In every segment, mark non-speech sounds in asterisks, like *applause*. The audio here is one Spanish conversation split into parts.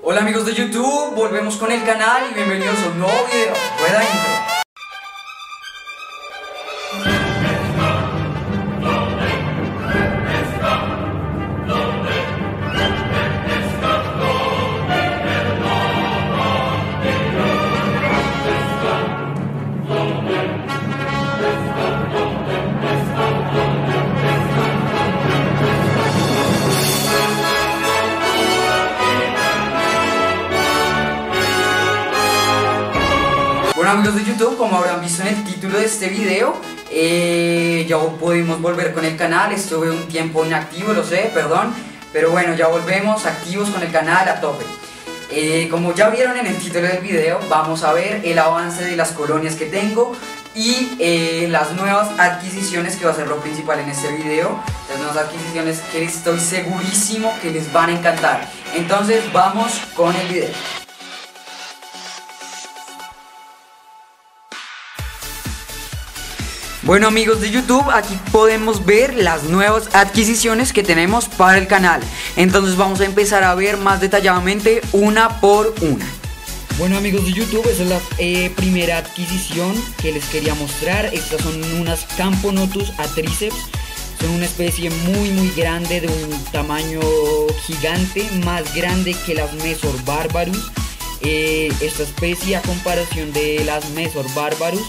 Hola amigos de YouTube, volvemos con el canal y bienvenidos a un nuevo video. Rueda intro. Amigos de YouTube, como habrán visto en el título de este video, eh, ya pudimos volver con el canal, estuve un tiempo inactivo, lo sé, perdón, pero bueno, ya volvemos activos con el canal a tope. Eh, como ya vieron en el título del video, vamos a ver el avance de las colonias que tengo y eh, las nuevas adquisiciones que va a ser lo principal en este video. Las nuevas adquisiciones que estoy segurísimo que les van a encantar. Entonces vamos con el video. Bueno amigos de YouTube, aquí podemos ver las nuevas adquisiciones que tenemos para el canal. Entonces vamos a empezar a ver más detalladamente una por una. Bueno amigos de YouTube, esa es la eh, primera adquisición que les quería mostrar. Estas son unas Camponotus atriceps. Son una especie muy muy grande de un tamaño gigante, más grande que las Mesor barbarus. Eh, esta especie a comparación de las Mesor barbarus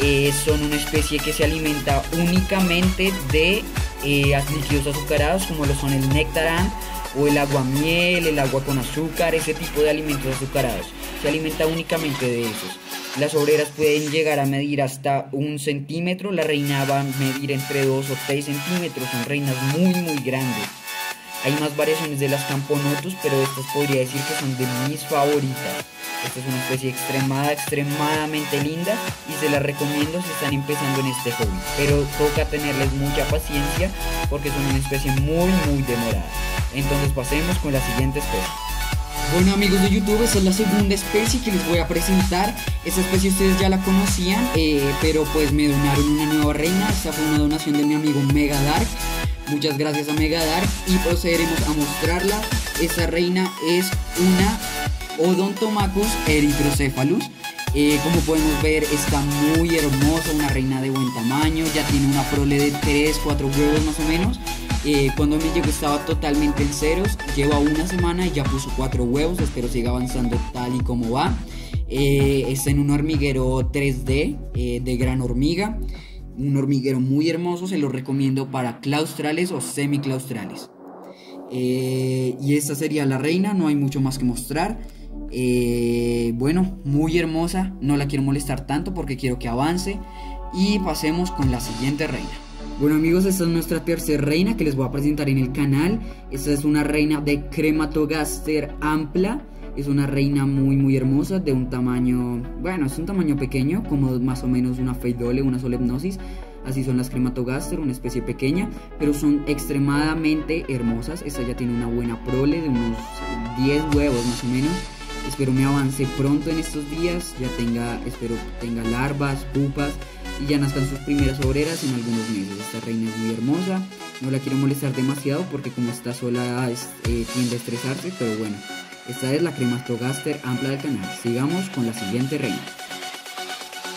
eh, son una especie que se alimenta únicamente de eh, líquidos azucarados como lo son el nectarán o el aguamiel, el agua con azúcar, ese tipo de alimentos azucarados. Se alimenta únicamente de esos. Las obreras pueden llegar a medir hasta un centímetro, la reina va a medir entre 2 o 3 centímetros, son reinas muy muy grandes. Hay más variaciones de las camponotus, pero estas podría decir que son de mis favoritas. Esta es una especie extremada, extremadamente linda y se la recomiendo si están empezando en este hobby. Pero toca tenerles mucha paciencia porque son una especie muy, muy demorada. Entonces pasemos con la siguiente especie. Bueno amigos de YouTube, esa es la segunda especie que les voy a presentar. Esta especie ustedes ya la conocían, eh, pero pues me donaron una nueva reina. Esta fue una donación de mi amigo Mega Dark. Muchas gracias a Mega Dark y procederemos a mostrarla. Esta reina es una Odontomacus erythrocephalus. Eh, como podemos ver está muy hermosa, una reina de buen tamaño, ya tiene una prole de 3, 4 huevos más o menos. Eh, cuando me llegó estaba totalmente en ceros, lleva una semana y ya puso 4 huevos, espero siga avanzando tal y como va. Eh, está en un hormiguero 3D de gran hormiga, un hormiguero muy hermoso, se lo recomiendo para claustrales o semiclaustrales. y esta sería la reina, no hay mucho más que mostrar. Eh, bueno, muy hermosa, no la quiero molestar tanto porque quiero que avance. Y pasemos con la siguiente reina. Bueno amigos, esta es nuestra tercera reina que les voy a presentar en el canal. Esta es una reina de Crematogaster ampla. Es una reina muy muy hermosa de un tamaño, bueno, es un tamaño pequeño, como más o menos una feidole, una solemnosis. Así son las Crematogaster, una especie pequeña, pero son extremadamente hermosas. Esta ya tiene una buena prole de unos 10 huevos más o menos Espero me avance pronto en estos días, ya tenga, espero tenga larvas, pupas y ya nazcan sus primeras obreras en algunos meses. Esta reina es muy hermosa, no la quiero molestar demasiado porque como está sola eh, tiende a estresarse, pero bueno, esta es la Crematogaster ampla del canal. Sigamos con la siguiente reina.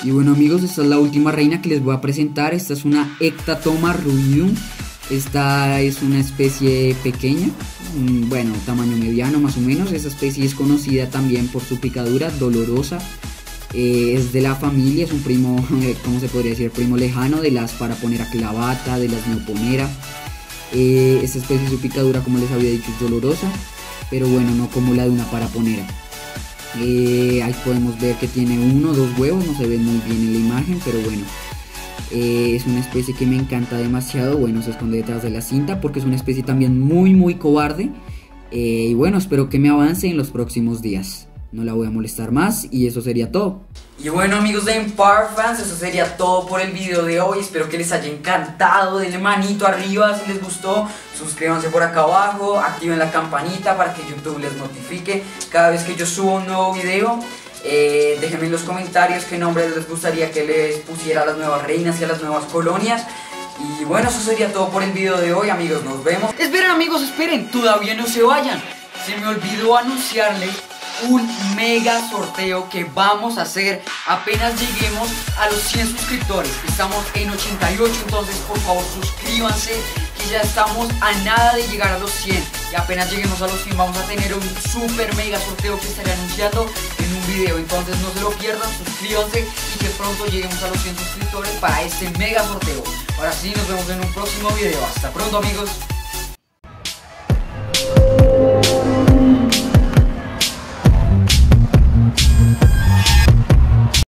Y bueno amigos, esta es la última reina que les voy a presentar. Esta es una Ectatoma rubium. Esta es una especie pequeña, Mm, bueno, tamaño mediano más o menos. Esta especie es conocida también por su picadura dolorosa. Eh, es de la familia, es un primo, *laughs* ¿cómo se podría decir? Primo lejano de las para poner a clavata, de las neoponera. Eh, esta especie, su picadura, como les había dicho, es dolorosa, pero bueno, no como la de una paraponera. Eh, ahí podemos ver que tiene uno o dos huevos, no se ve muy bien en la imagen, pero bueno, eh, es una especie que me encanta demasiado. Bueno, se esconde detrás de la cinta porque es una especie también muy, muy cobarde. Eh, y bueno, espero que me avance en los próximos días. No la voy a molestar más y eso sería todo. Y bueno amigos de Empire Fans, eso sería todo por el video de hoy. Espero que les haya encantado. Denle manito arriba si les gustó. Suscríbanse por acá abajo. Activen la campanita para que YouTube les notifique cada vez que yo subo un nuevo video. Eh, déjenme en los comentarios qué nombre les gustaría que les pusiera a las nuevas reinas y a las nuevas colonias. Y bueno, eso sería todo por el video de hoy, amigos. Nos vemos. Esperen, amigos, esperen. Todavía no se vayan. se me olvidó anunciarles un mega sorteo que vamos a hacer apenas lleguemos a los 100 suscriptores. Estamos en 88, entonces por favor suscríbanse que ya estamos a nada de llegar a los 100. Y apenas lleguemos a los 100 vamos a tener un super mega sorteo que estaré anunciando en un video. Entonces no se lo pierdan, suscríbanse y que pronto lleguemos a los 100 suscriptores para este mega sorteo. Ahora sí, nos vemos en un próximo video. Hasta pronto amigos.